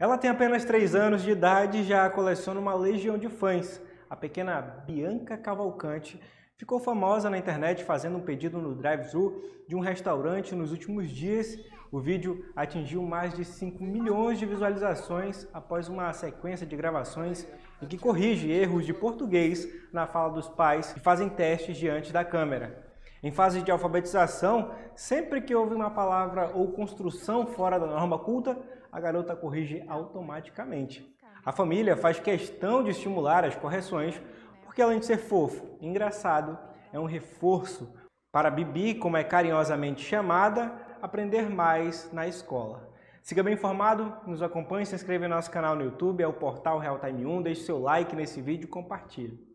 Ela tem apenas 3 anos de idade e já coleciona uma legião de fãs. A pequena Bianca Cavalcante ficou famosa na internet fazendo um pedido no drive-thru de um restaurante nos últimos dias. O vídeo atingiu mais de 5 milhões de visualizações após uma sequência de gravações em que corrige erros de português na fala dos pais que fazem testes diante da câmera. Em fase de alfabetização, sempre que houve uma palavra ou construção fora da norma culta, a garota corrige automaticamente. A família faz questão de estimular as correções, porque além de ser fofo engraçado, é um reforço para Bibi, como é carinhosamente chamada, aprender mais na escola. Siga bem informado, nos acompanhe, se inscreva no nosso canal no YouTube, é o portal Real Time 1, deixe seu like nesse vídeo e compartilhe.